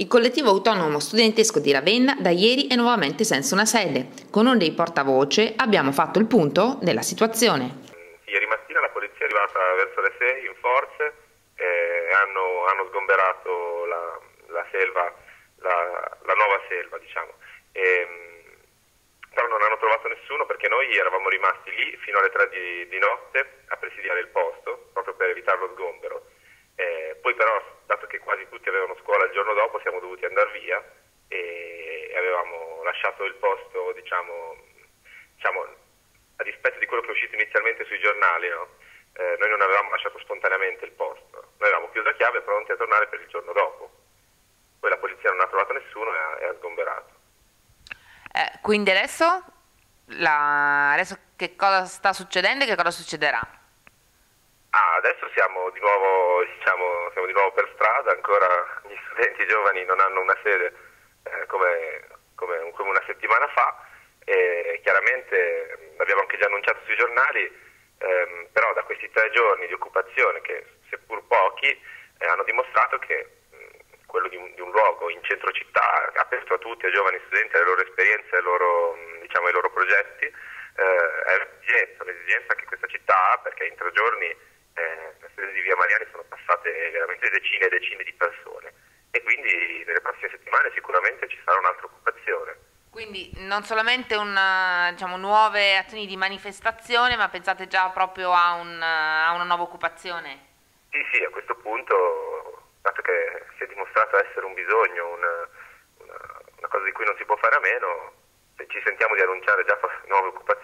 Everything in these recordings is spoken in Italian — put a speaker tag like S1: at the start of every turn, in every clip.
S1: Il collettivo autonomo studentesco di Ravenna da ieri è nuovamente senza una sede. Con uno dei portavoce abbiamo fatto il punto della situazione.
S2: Ieri mattina la polizia è arrivata verso le 6 in forze e hanno, hanno sgomberato la, la selva, la, la, nuova selva diciamo. E, però non hanno trovato nessuno perché noi eravamo rimasti lì fino alle 3 di, di notte a presidiare il posto proprio per evitare lo sgombero. Eh, poi però, tutti avevano scuola il giorno dopo, siamo dovuti andare via e avevamo lasciato il posto, diciamo, diciamo a dispetto di quello che è uscito inizialmente sui giornali, no? eh, noi non avevamo lasciato spontaneamente il posto, noi avevamo chiuso la chiave pronti a tornare per il giorno dopo. Poi la polizia non ha trovato nessuno e ha, e ha sgomberato.
S1: Eh, quindi adesso, la... adesso che cosa sta succedendo e che cosa succederà?
S2: Adesso siamo di, nuovo, diciamo, siamo di nuovo per strada, ancora gli studenti giovani non hanno una sede eh, come, come, come, una settimana fa e chiaramente abbiamo anche già annunciato sui giornali, ehm, però da questi tre giorni di occupazione, che seppur pochi, eh, hanno dimostrato che quello di un, di un, luogo in centro città, aperto a tutti, ai giovani studenti, alle loro esperienze, ai loro, diciamo, ai loro progetti, eh, è un'esigenza, un'esigenza che questa città ha perché in tre giorni eh, sede di Via Mariani sono passate veramente decine e decine di persone e quindi nelle prossime settimane sicuramente ci sarà un'altra occupazione.
S1: Quindi non solamente una, diciamo, nuove azioni di manifestazione, ma pensate già proprio a, un, a una nuova occupazione?
S2: Sì, sì, a questo punto, dato che si è dimostrato essere un bisogno, una, una, una cosa di cui non si può fare a meno, ci sentiamo di annunciare già nuove occupazioni.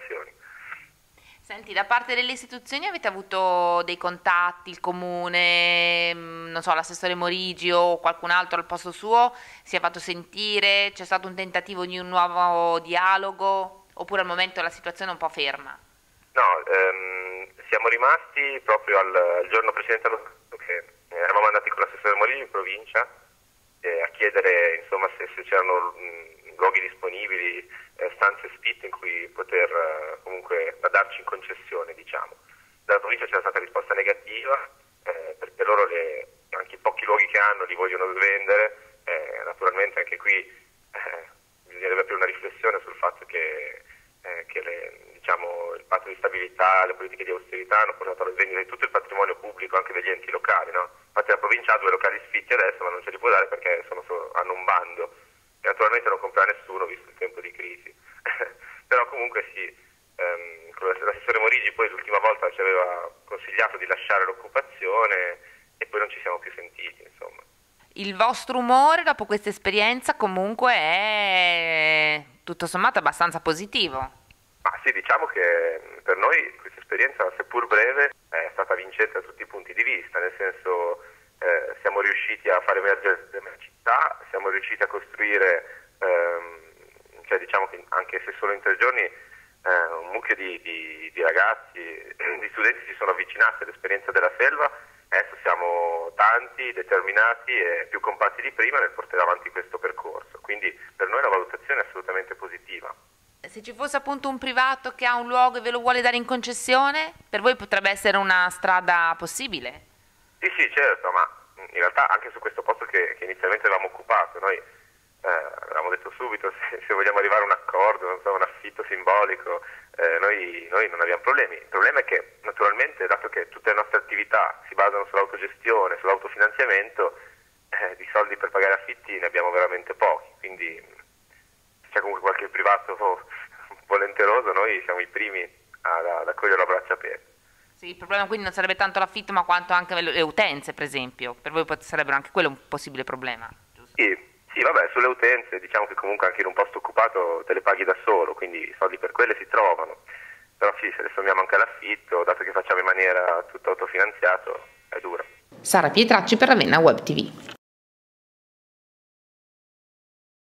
S1: Senti, da parte delle istituzioni avete avuto dei contatti, il comune, mm, non so, l'assessore Morigi o qualcun altro al posto suo si è fatto sentire? C'è stato un tentativo di un nuovo dialogo oppure al momento la situazione è un po' ferma?
S2: No, ehm, siamo rimasti proprio al, al giorno precedente che eravamo andati con l'assessore Morigi in provincia eh, a chiedere insomma, se, se c'erano mm, luoghi disponibili, eh, stanze sfitte in cui poter eh, comunque darci in concessione, diciamo. Dalla provincia c'è stata risposta negativa, eh, perché loro le, anche i pochi luoghi che hanno li vogliono svendere, eh, naturalmente anche qui eh, bisognerebbe aprire una riflessione sul fatto che, eh, che le, diciamo, il patto di stabilità, le politiche di austerità hanno portato alla svendita di tutto il patrimonio pubblico, anche degli enti locali. No? Infatti la provincia ha due locali sfitti adesso, ma non ce li può dare perché sono, sono, hanno un bando e naturalmente non comprerà nessuno visto il tempo di crisi. Però comunque sì, l'assessore Morigi poi l'ultima volta ci aveva consigliato di lasciare l'occupazione e poi non ci siamo più sentiti, insomma.
S1: Il vostro umore dopo questa esperienza comunque è tutto sommato abbastanza positivo.
S2: Ah, sì, diciamo che per noi questa esperienza, seppur breve, è stata vincente da tutti i punti di vista, nel senso eh, siamo riusciti a fare emergere la città, siamo riusciti a costruire, ehm, cioè diciamo che anche se solo in tre giorni eh, un mucchio di, di, di, ragazzi, di studenti si sono avvicinati all'esperienza della selva adesso siamo tanti, determinati e più compatti di prima nel portare avanti questo percorso. Quindi per noi la valutazione è assolutamente positiva.
S1: Se ci fosse appunto un privato che ha un luogo e ve lo vuole dare in concessione, per voi potrebbe essere una strada possibile?
S2: Sì, sì, certo, ma in realtà anche su questo posto che, che inizialmente avevamo occupato, noi avevamo detto subito se, se, vogliamo arrivare a un accordo, so, un affitto simbolico, eh, noi, noi, non abbiamo problemi. Il problema è che naturalmente, dato che tutte le nostre attività si basano sull'autogestione, sull'autofinanziamento, eh, di soldi per pagare affitti ne abbiamo veramente pochi, quindi se c'è comunque qualche privato volenteroso, noi siamo i primi ad, ad accogliere a braccia aperte.
S1: Sì, il problema quindi non sarebbe tanto l'affitto ma quanto anche le utenze, per esempio. Per voi sarebbero anche quello un possibile problema.
S2: Sì, sì, vabbè, sulle utenze diciamo che comunque anche in un posto occupato te le paghi da solo, quindi i soldi per quelle si trovano. Però sì, se le sommiamo anche all'affitto, dato che facciamo in maniera tutto autofinanziato, è dura.
S1: Sara Pietracci per Ravenna Web TV.